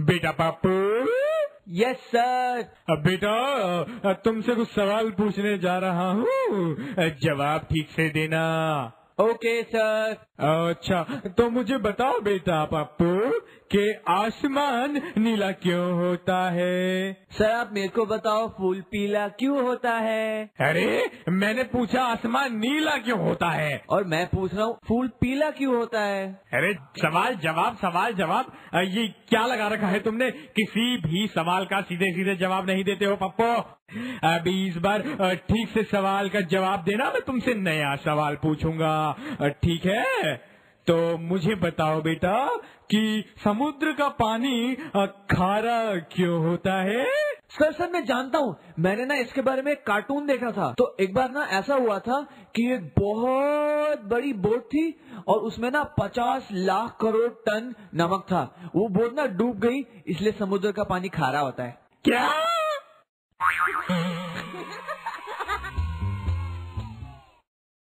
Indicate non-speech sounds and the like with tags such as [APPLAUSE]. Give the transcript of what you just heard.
बेटा पापू yes sir बेटा तुमसे कुछ सवाल पूछने जा रहा हूँ। जवाब ठीक से देना। ओके सर अच्छा तो मुझे बताओ बेटा पप्पू कि आसमान नीला क्यों होता है? सर आप मेरे को बताओ फूल पीला क्यों होता है? अरे मैंने पूछा आसमान नीला क्यों होता है? और मैं पूछ रहा हूँ फूल पीला क्यों होता है? अरे सवाल जवाब सवाल जवाब। ये क्या लगा रखा है तुमने? किसी भी सवाल का सीधे सीधे जवाब नहीं देते हो पप्पो। अभी इस बार ठीक से सवाल का जवाब देना मैं तुमसे नया सवाल पूछूँगा। ठीक है? तो मुझे बताओ बेटा कि समुद्र का पानी खारा क्यों होता है? सर सर मैं जानता हूँ। मैंने ना इसके बारे में एक कार्टून देखा था। तो एक बार ना ऐसा हुआ था कि एक बहुत बड़ी बोट थी और उसमें ना पचास लाख करोड़ टन नमक था। वो बोट ना डूब गई इसलिए समुद्र का पानी खारा होता है। क्या? [LAUGHS]